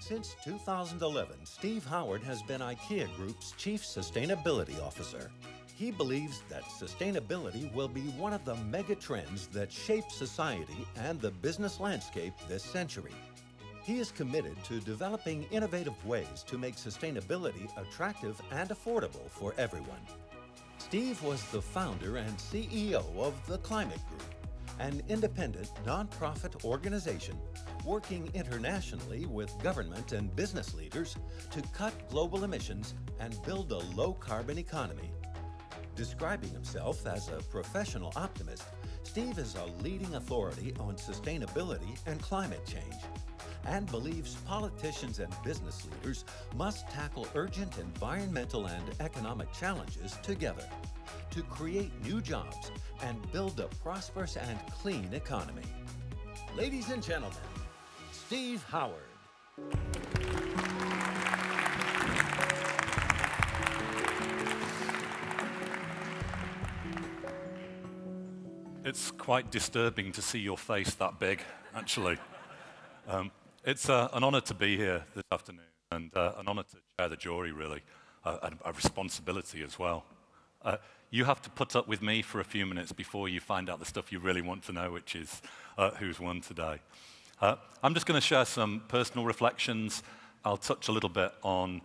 Since 2011, Steve Howard has been IKEA Group's Chief Sustainability Officer. He believes that sustainability will be one of the mega trends that shape society and the business landscape this century. He is committed to developing innovative ways to make sustainability attractive and affordable for everyone. Steve was the founder and CEO of the Climate Group, an independent nonprofit organization working internationally with government and business leaders to cut global emissions and build a low carbon economy. Describing himself as a professional optimist, Steve is a leading authority on sustainability and climate change and believes politicians and business leaders must tackle urgent environmental and economic challenges together to create new jobs and build a prosperous and clean economy. Ladies and gentlemen, Steve Howard. It's quite disturbing to see your face that big, actually. Um, it's uh, an honor to be here this afternoon and uh, an honor to chair the jury, really, uh, and a responsibility as well. Uh, you have to put up with me for a few minutes before you find out the stuff you really want to know, which is uh, who's won today. Uh, I'm just going to share some personal reflections. I'll touch a little bit on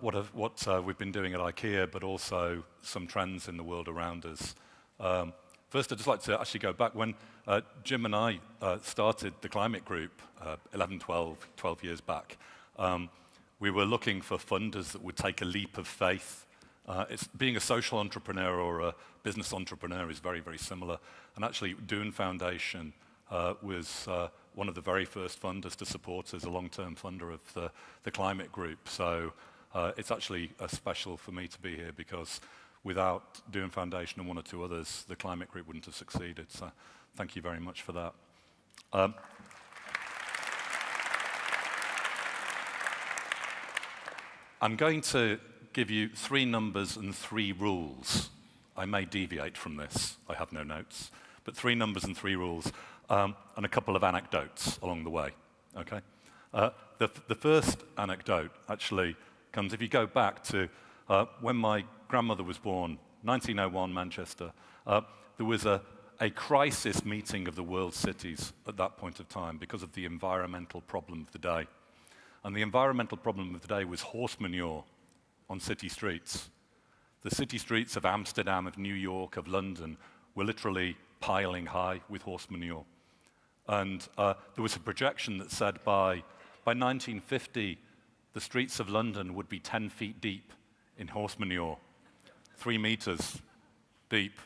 what, have, what we've been doing at IKEA, but also some trends in the world around us. Um, First, I'd just like to actually go back. When uh, Jim and I uh, started the climate group uh, 11, 12, 12 years back, um, we were looking for funders that would take a leap of faith. Uh, being a social entrepreneur or a business entrepreneur is very, very similar. And actually, DOEN Foundation uh, was uh, one of the very first funders to support us, as a long-term funder of the, the climate group. So it's actually special for me to be here because without DOEN Foundation and one or two others, the climate group wouldn't have succeeded. So thank you very much for that. Um, I'm going to give you three numbers and three rules. I may deviate from this, I have no notes, but three numbers and three rules, um, and a couple of anecdotes along the way. Okay? Uh, the, the first anecdote actually comes, if you go back to uh, when my grandmother was born, 1901, Manchester, uh, there was a, a crisis meeting of the world cities at that point of time because of the environmental problem of the day. And the environmental problem of the day was horse manure on city streets. The city streets of Amsterdam, of New York, of London were literally piling high with horse manure. And uh, there was a projection that said by, by 1950, the streets of London would be 10 feet deep in horse manure, three meters deep.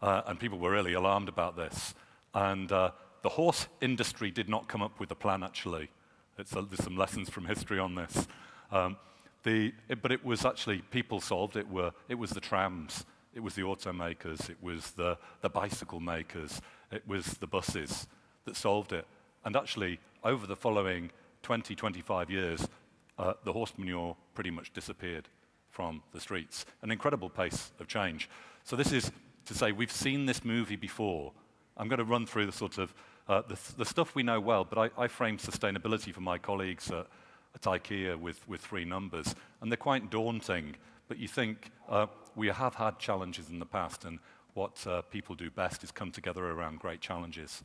Uh, and people were really alarmed about this. And uh, the horse industry did not come up with a plan, actually. There's some lessons from history on this. Um, the, it, but it was actually, people solved it. Were, it was the trams, it was the automakers, it was the, the bicycle makers, it was the buses that solved it. And actually, over the following 20, 25 years, uh, the horse manure pretty much disappeared from the streets. An incredible pace of change. So this is to say we've seen this movie before. I'm going to run through the sort of uh, the, the, stuff we know well, but I, I frame sustainability for my colleagues at, at IKEA with, with three numbers, and they're quite daunting. But you think uh, we have had challenges in the past, and what uh, people do best is come together around great challenges.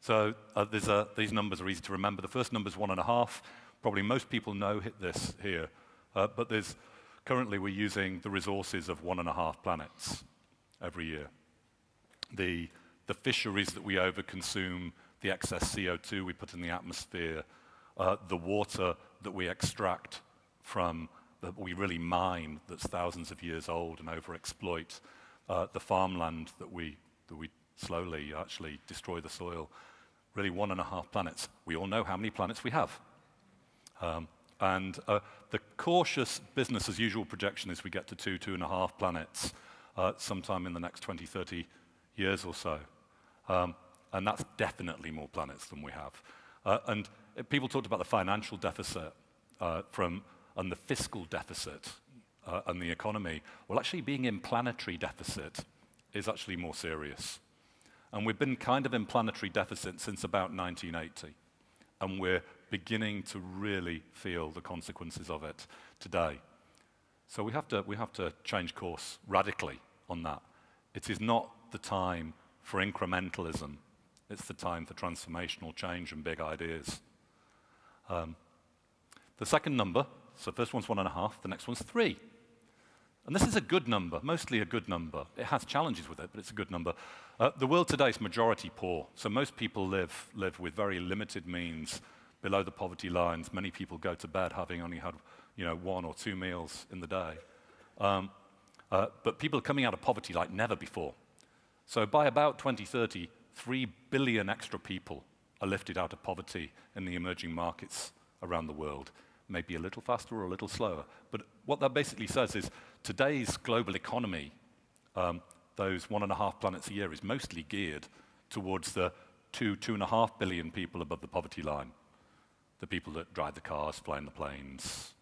So uh, a, these numbers are easy to remember. The first number is one and a half. Probably most people know hit this here, uh, but there's Currently, we're using the resources of one and a half planets every year. The, the fisheries that we overconsume, the excess CO2 we put in the atmosphere, uh, the water that we extract from, that we really mine, that's thousands of years old and overexploit, uh, the farmland that we, that we slowly actually destroy the soil. Really, one and a half planets. We all know how many planets we have. Um, and uh, the cautious business as usual projection is we get to two, two and a half planets uh, sometime in the next 20, 30 years or so. Um, and that's definitely more planets than we have. Uh, and people talked about the financial deficit uh, from, and the fiscal deficit uh, and the economy. Well, actually being in planetary deficit is actually more serious. And we've been kind of in planetary deficit since about 1980. And we're beginning to really feel the consequences of it today. So we have to, we have to change course radically on that. It is not the time for incrementalism. It's the time for transformational change and big ideas. Um, the second number, so first one's one and a half, the next one's three. And this is a good number, mostly a good number. It has challenges with it, but it's a good number. Uh, the world today is majority poor, so most people live, live with very limited means below the poverty lines. Many people go to bed having only had you know, one or two meals in the day. Um, uh, but people are coming out of poverty like never before. So by about 2030, 3 billion extra people are lifted out of poverty in the emerging markets around the world maybe a little faster or a little slower. But what that basically says is today's global economy, um, those one and a half planets a year, is mostly geared towards the two, two and a half billion people above the poverty line. The people that drive the cars, fly in the planes,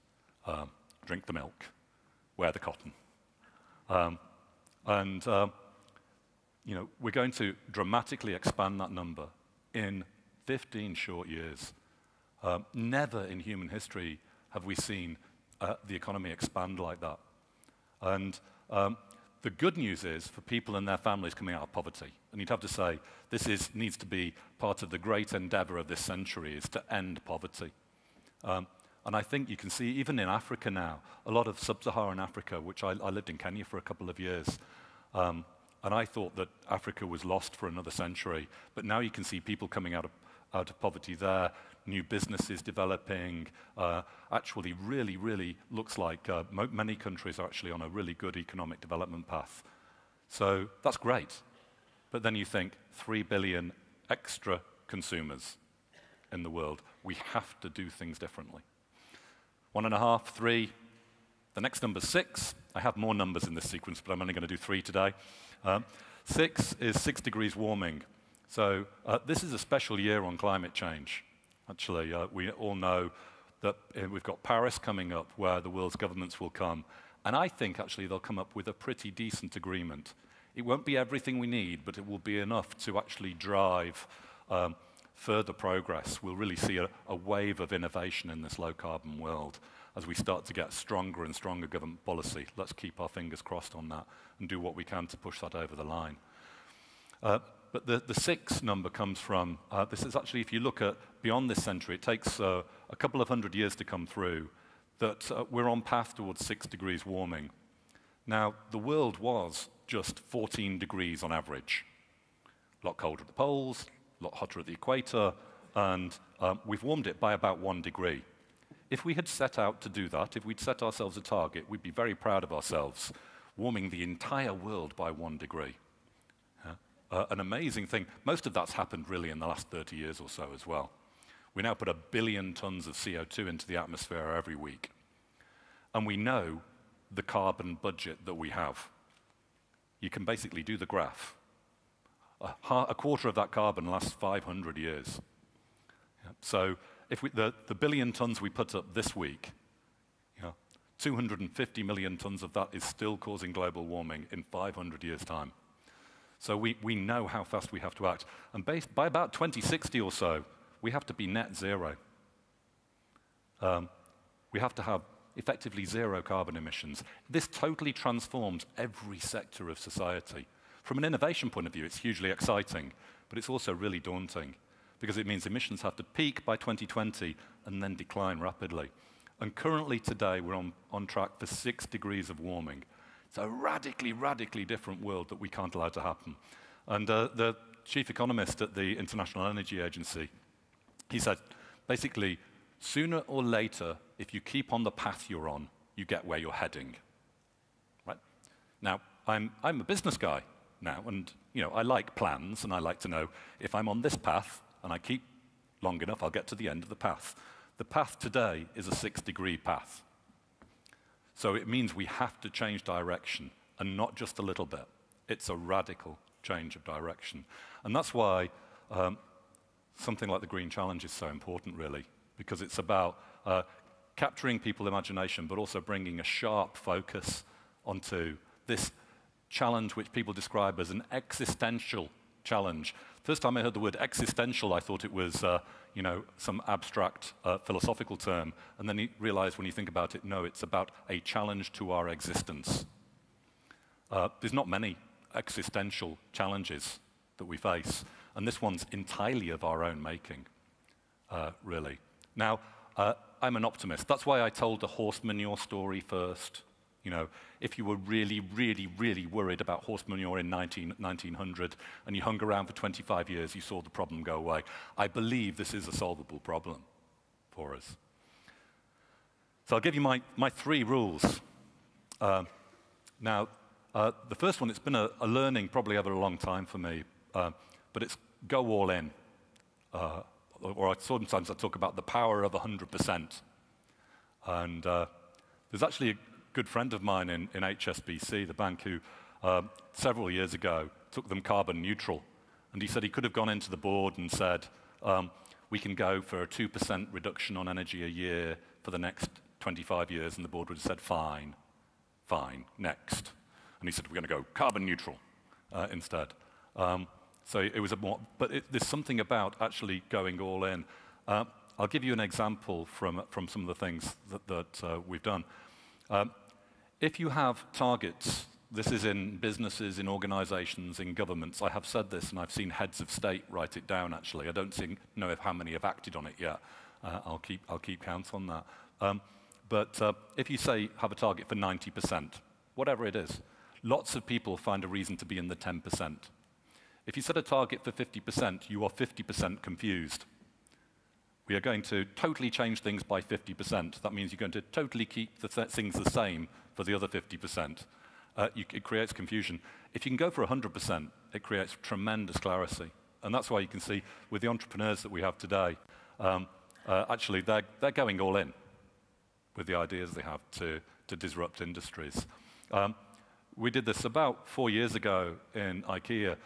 um, drink the milk, wear the cotton. Um, and, uh, you know, we're going to dramatically expand that number in 15 short years. Um, never in human history have we seen uh, the economy expand like that. And um, the good news is for people and their families coming out of poverty, and you'd have to say this is, needs to be part of the great endeavor of this century, is to end poverty. Um, and I think you can see, even in Africa now, a lot of sub-Saharan Africa, which I, I, lived in Kenya for a couple of years, um, and I thought that Africa was lost for another century. But now you can see people coming out of, out of poverty there, new businesses developing. Uh, actually, really, really looks like uh, many countries are actually on a really good economic development path. So that's great. But then you think 3 billion extra consumers in the world. We have to do things differently. One and a half, three. The next number, six. I have more numbers in this sequence, but I'm only going to do three today. Um, six is six degrees warming. So uh, this is a special year on climate change. Actually, uh, we all know that uh, we've got Paris coming up where the world's governments will come. And I think actually they'll come up with a pretty decent agreement. It won't be everything we need, but it will be enough to actually drive um, further progress. We'll really see a, a wave of innovation in this low carbon world as we start to get stronger and stronger government policy. Let's keep our fingers crossed on that and do what we can to push that over the line. Uh, but the, the six number comes from, uh, this is actually, if you look at beyond this century, it takes uh, a couple of hundred years to come through, that uh, we're on path towards six degrees warming. Now, the world was just 14 degrees on average. A lot colder at the poles, a lot hotter at the equator, and um, we've warmed it by about one degree. If we had set out to do that, if we'd set ourselves a target, we'd be very proud of ourselves, warming the entire world by one degree uh, an amazing thing. Most of that's happened really in the last 30 years or so as well. We now put a billion tons of CO2 into the atmosphere every week. And we know the carbon budget that we have. You can basically do the graph. A, a quarter of that carbon lasts 500 years. So if we, the, the billion tons we put up this week, 250 million tons of that is still causing global warming in 500 years' time. So we, we know how fast we have to act. And based, by about 2060 or so, we have to be net zero. Um, we have to have effectively zero carbon emissions. This totally transforms every sector of society. From an innovation point of view, it's hugely exciting, but it's also really daunting because it means emissions have to peak by 2020 and then decline rapidly. And currently today, we're on, on track for six degrees of warming. It's a radically, radically different world that we can't allow to happen. And uh, the chief economist at the International Energy Agency, he said, basically, sooner or later, if you keep on the path you're on, you get where you're heading. Right? Now, I'm, I'm a business guy now, and you know, I like plans, and I like to know if I'm on this path and I keep long enough, I'll get to the end of the path. The path today is a six-degree path. So it means we have to change direction, and not just a little bit. It's a radical change of direction. And that's why um, something like the Green Challenge is so important, really, because it's about uh, capturing people's imagination, but also bringing a sharp focus onto this challenge which people describe as an existential challenge. First time I heard the word existential, I thought it was uh, you know, some abstract uh, philosophical term. And then you realize when you think about it, no, it's about a challenge to our existence. Uh, there's not many existential challenges that we face. And this one's entirely of our own making, uh, really. Now, uh, I'm an optimist. That's why I told the horse manure story first. You know, if you were really, really, really worried about horse manure in 19, 1900 and you hung around for 25 years, you saw the problem go away. I believe this is a solvable problem for us. So I'll give you my, my three rules. Uh, now, uh, the first one, it's been a, a, learning probably over a long time for me, uh, but it's go all in. Uh, or I, sometimes I talk about the power of 100%. And uh, there's actually a good friend of mine in, in HSBC, the bank, who uh, several years ago took them carbon neutral. And he said he could have gone into the board and said, um, we can go for a 2% reduction on energy a year for the next 25 years. And the board would have said, fine, fine, next. And he said, we're going to go carbon neutral uh, instead. Um, so it was a more, but it, there's something about actually going all in. Uh, I'll give you an example from, from some of the things that, that uh, we've done. Um, if you have targets, this is in businesses, in organizations, in governments, I have said this and I've seen heads of state write it down actually. I don't know if how many have acted on it yet. Uh, I'll, keep, I'll keep count on that. Um, but uh, if you say have a target for 90%, whatever it is, lots of people find a reason to be in the 10%. If you set a target for 50%, you are 50% confused. We are going to totally change things by 50%. That means you're going to totally keep the th things the same for the other 50%. Uh, you, it creates confusion. If you can go for 100%, it creates tremendous clarity. And that's why you can see with the entrepreneurs that we have today, um, uh, actually, they're, they're going all in with the ideas they have to, to disrupt industries. Um, we did this about four years ago in IKEA.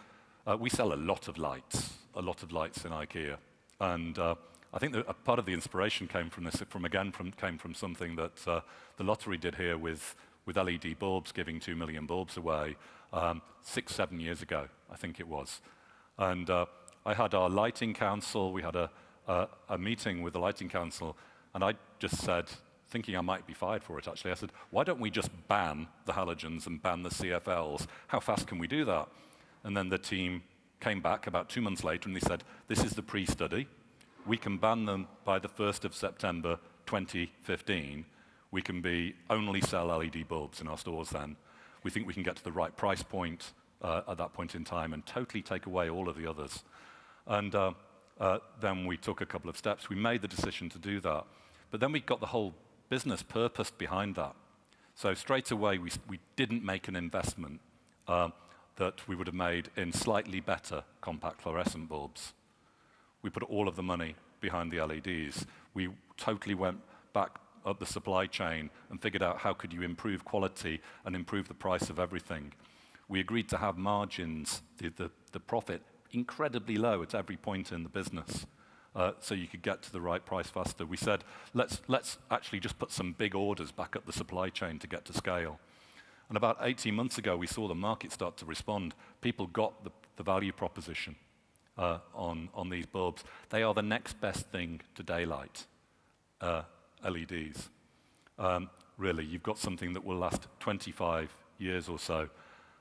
Uh, we sell a lot of lights, a lot of lights in IKEA. And uh, I think that a part of the inspiration came from this, from again, from, came from something that uh, the lottery did here with, with LED bulbs, giving two million bulbs away um, six, seven years ago, I think it was. And uh, I had our lighting council, we had a, a, a meeting with the lighting council, and I just said, thinking I might be fired for it actually, I said, why don't we just ban the halogens and ban the CFLs? How fast can we do that? And then the team came back about two months later and they said, this is the pre-study we can ban them by the 1st of September 2015. We can be only sell LED bulbs in our stores then. We think we can get to the right price point uh, at that point in time and totally take away all of the others. And uh, uh, then we took a couple of steps. We made the decision to do that. But then we got the whole business purpose behind that. So straight away, we, we didn't make an investment uh, that we would have made in slightly better compact fluorescent bulbs we put all of the money behind the LEDs. We totally went back up the supply chain and figured out how could you improve quality and improve the price of everything. We agreed to have margins, the, the, the profit, incredibly low at every point in the business. Uh, so you could get to the right price faster. We said, let's, let's actually just put some big orders back up the supply chain to get to scale. And about 18 months ago, we saw the market start to respond. People got the, the value proposition uh, on, on these bulbs. They are the next best thing to daylight uh, LEDs. Um, really, you've got something that will last 25 years or so.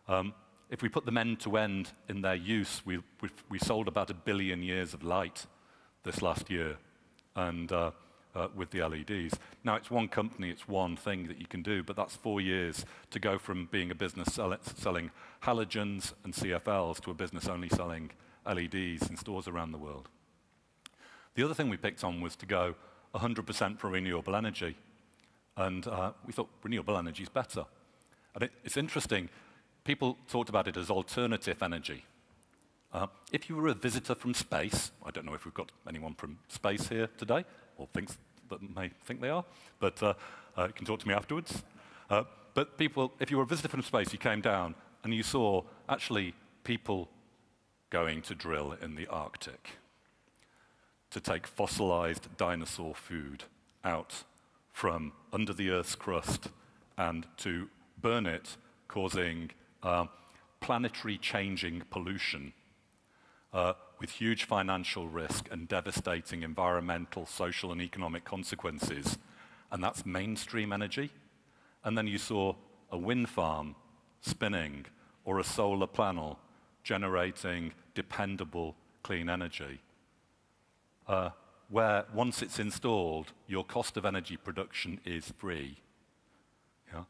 Um, if we put them end to end in their use, we, we, we, sold about a billion years of light this last year and, uh, uh, with the LEDs. Now, it's one company, it's one thing that you can do, but that's four years to go from being a business sell selling halogens and CFLs to a business only selling LEDs in stores around the world. The other thing we picked on was to go 100% for renewable energy. And uh, we thought renewable energy is better. And it, it's interesting, people talked about it as alternative energy. Uh, if you were a visitor from space, I don't know if we've got anyone from space here today, or thinks that may think they are, but uh, uh, you can talk to me afterwards. Uh, but people, if you were a visitor from space, you came down and you saw actually people going to drill in the Arctic to take fossilized dinosaur food out from under the Earth's crust and to burn it, causing uh, planetary changing pollution uh, with huge financial risk and devastating environmental, social, and economic consequences. And that's mainstream energy. And then you saw a wind farm spinning or a solar panel generating dependable clean energy, uh, where once it's installed, your cost of energy production is free, yeah?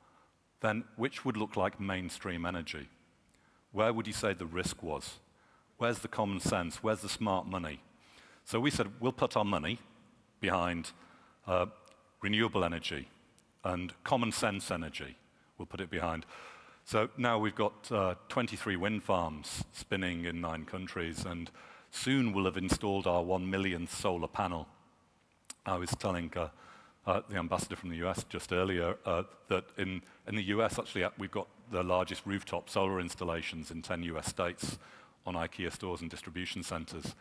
then which would look like mainstream energy? Where would you say the risk was? Where's the common sense? Where's the smart money? So we said we'll put our money behind uh, renewable energy and common sense energy. We'll put it behind. So now we've got uh, 23 wind farms spinning in nine countries, and soon we'll have installed our one millionth solar panel. I was telling uh, uh, the ambassador from the US just earlier uh, that in, in the US, actually, uh, we've got the largest rooftop solar installations in 10 US states on IKEA stores and distribution centers.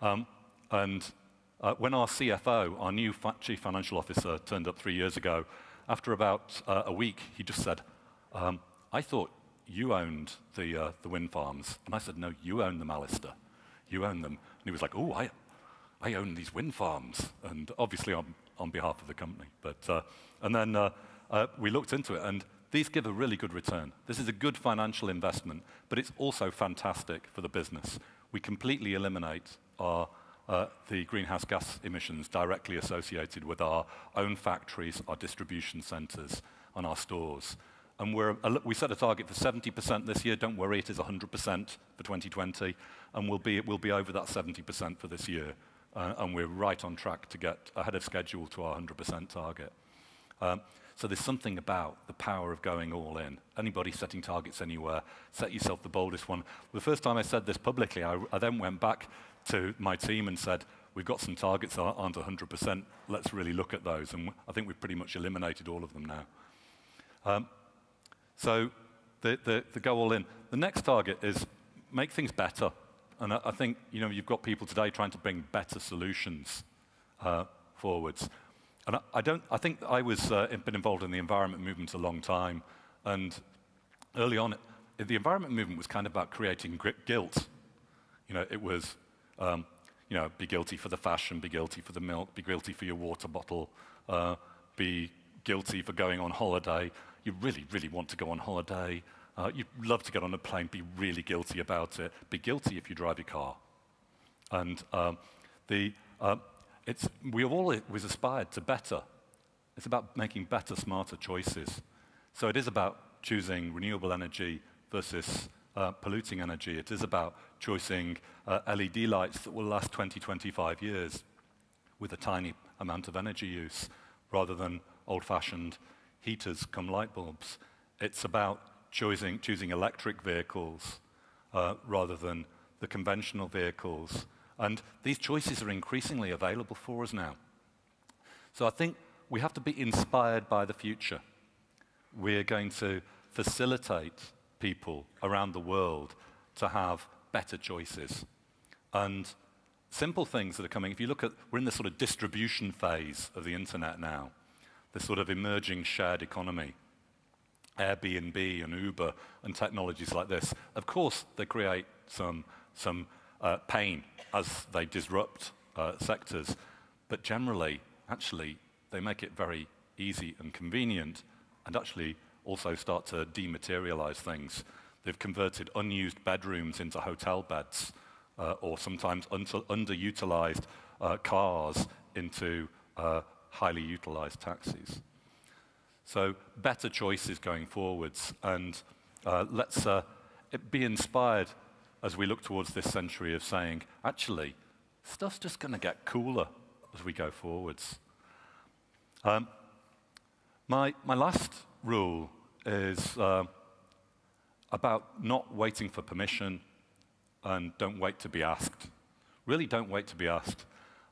Um, and uh, when our CFO, our new chief financial officer, turned up three years ago, after about a week, he just said, um, I thought you owned the, uh, the wind farms. And I said, no, you own them, Alistair. You own them. And he was like, oh, I, I own these wind farms. And obviously on, on behalf of the company. But, uh, and then uh, uh, we looked into it, and these give a really good return. This is a good financial investment, but it's also fantastic for the business. We completely eliminate our, uh, the greenhouse gas emissions directly associated with our own factories, our distribution centers, and our stores. And we set a target for 70% this year. Don't worry, it is 100% for 2020. And we'll be, we'll be over that 70% for this year. Uh, and we're right on track to get ahead of schedule to our 100% target. Um, so there's something about the power of going all in. Anybody setting targets anywhere, set yourself the boldest one. The first time I said this publicly, I, I then went back to my team and said, we've got some targets that aren't 100%. Let's really look at those. And I think we've pretty much eliminated all of them now. Um, so the, the, the go all in. The next target is make things better. And I, I think you know, you've got people today trying to bring better solutions uh, forwards. And I, I, don't, I think I was uh, been involved in the environment movement a long time, and early on, the environment movement was kind of about creating guilt. You know, it was, um, you know, be guilty for the fashion, be guilty for the milk, be guilty for your water bottle, uh, be guilty for going on holiday. You really, really want to go on holiday. Uh, you'd love to get on a plane, be really guilty about it. Be guilty if you drive your car. And um, the, uh, it's, we have always aspired to better. It's about making better, smarter choices. So it is about choosing renewable energy versus uh, polluting energy. It is about choosing uh, LED lights that will last 20, 25 years with a tiny amount of energy use rather than old-fashioned heaters come light bulbs. It's about choosing, choosing electric vehicles uh, rather than the conventional vehicles and these choices are increasingly available for us now. So I think we have to be inspired by the future. We're going to facilitate people around the world to have better choices. And simple things that are coming, if you look at, we're in the sort of distribution phase of the internet now, the sort of emerging shared economy. Airbnb and Uber and technologies like this, of course, they create some, some uh, pain as they disrupt uh, sectors. But generally, actually, they make it very easy and convenient and actually also start to dematerialize things. They've converted unused bedrooms into hotel beds uh, or sometimes underutilized uh, cars into uh, highly utilized taxis. So better choices going forwards and uh, let's be inspired as we look towards this century of saying, actually, stuff's just going to get cooler as we go forwards. Um, my, my last rule is uh, about not waiting for permission and don't wait to be asked. Really don't wait to be asked.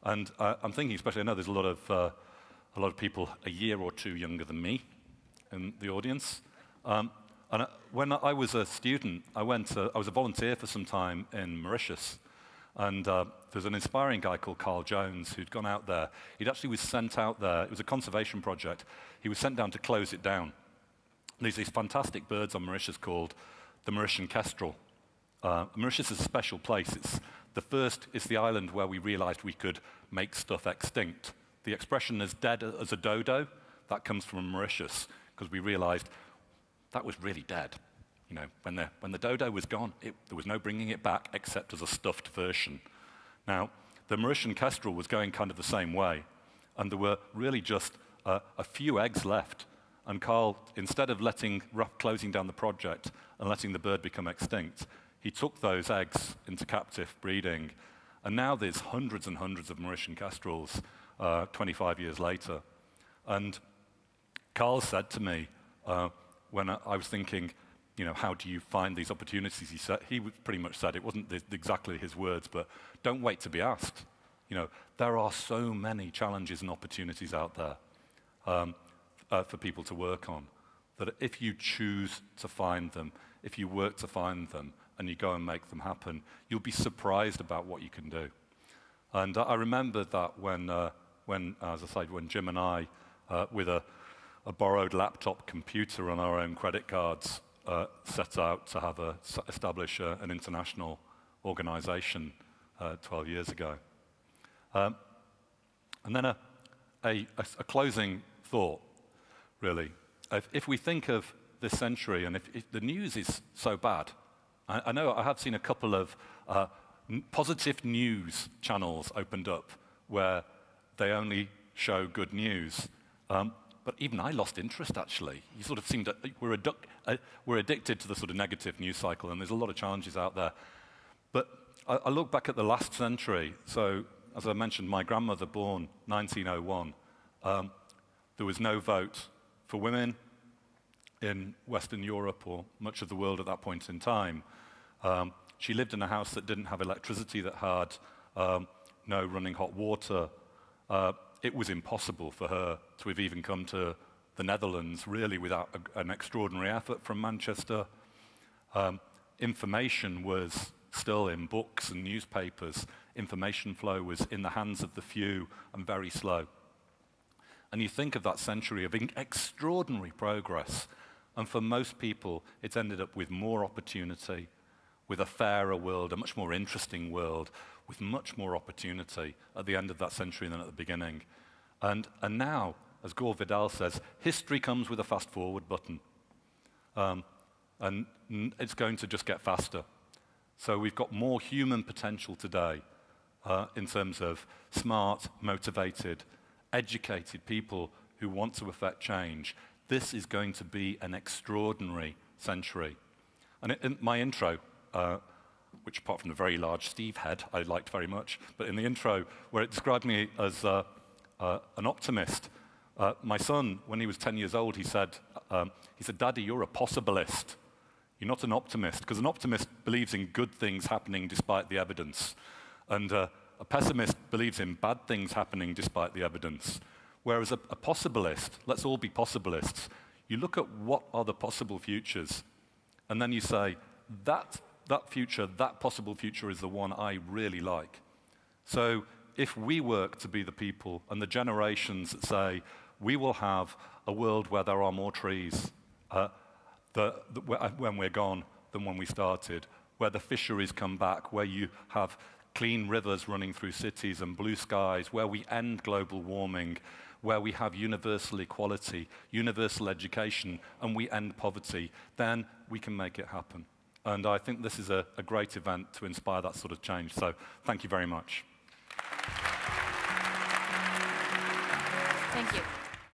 And uh, I'm thinking, especially, I know there's a lot of, uh, a lot of people a year or two younger than me in the audience. Um, and uh, when I was a student, I, went I was a volunteer for some time in Mauritius. And uh, there's an inspiring guy called Carl Jones who'd gone out there. He'd actually was sent out there. It was a conservation project. He was sent down to close it down. And there's these fantastic birds on Mauritius called the Mauritian kestrel. Uh, Mauritius is a special place. It's the first is the island where we realized we could make stuff extinct. The expression as dead as a dodo, that comes from Mauritius, because we realized that was really dead. You know, when the, when the dodo was gone, it, there was no bringing it back except as a stuffed version. Now, the Mauritian kestrel was going kind of the same way, and there were really just uh, a few eggs left. And Carl, instead of letting, closing down the project and letting the bird become extinct, he took those eggs into captive breeding, and now there's hundreds and hundreds of Mauritian kestrels uh, 25 years later. And Carl said to me, uh, when I, was thinking, you know, how do you find these opportunities? He, said, he pretty much said, it wasn't the, exactly his words, but don't wait to be asked. You know, there are so many challenges and opportunities out there um, uh, for people to work on that if you choose to find them, if you work to find them, and you go and make them happen, you'll be surprised about what you can do. And I remember that when, uh, when, as I said, when Jim and I, uh, with a, a, borrowed laptop computer on our own credit cards, uh, set out to have a, establish a, an international organization uh, 12 years ago. Um, and then a, a, a, closing thought, really. If, if, we think of this century, and if, if the news is so bad, I, I know I have seen a couple of uh, positive news channels opened up where they only show good news. Um, but even I lost interest, actually. You sort of seem to, we're, uh, we're addicted to the sort of negative news cycle, and there's a lot of challenges out there. But I, I look back at the last century. So, as I mentioned, my grandmother born 1901. Um, there was no vote for women in Western Europe or much of the world at that point in time. Um, she lived in a house that didn't have electricity, that had um, no running hot water. Uh, it was impossible for her to have even come to the Netherlands, really, without a, an extraordinary effort from Manchester. Um, information was still in books and newspapers. Information flow was in the hands of the few and very slow. And you think of that century of extraordinary progress, and for most people, it's ended up with more opportunity, with a fairer world, a much more interesting world, with much more opportunity at the end of that century than at the beginning. And, and now, as Gore Vidal says, history comes with a fast forward button. Um, and it's going to just get faster. So we've got more human potential today uh, in terms of smart, motivated, educated people who want to affect change. This is going to be an extraordinary century. And in my intro, uh, which apart from the very large Steve head I liked very much, but in the intro where it described me as uh, uh, an optimist, uh, my son, when he was 10 years old, he said, um, he said, Daddy, you're a possibilist. You're not an optimist, because an optimist believes in good things happening despite the evidence. And uh, a pessimist believes in bad things happening despite the evidence. Whereas a, a possibilist, let's all be possibilists, you look at what are the possible futures, and then you say, that that future, that possible future, is the one I really like. So if we work to be the people and the generations that say, we will have a world where there are more trees uh, the, the, when we're gone than when we started, where the fisheries come back, where you have clean rivers running through cities and blue skies, where we end global warming, where we have universal equality, universal education, and we end poverty, then we can make it happen. And I think this is a, a great event to inspire that sort of change. So thank you very much. Thank you.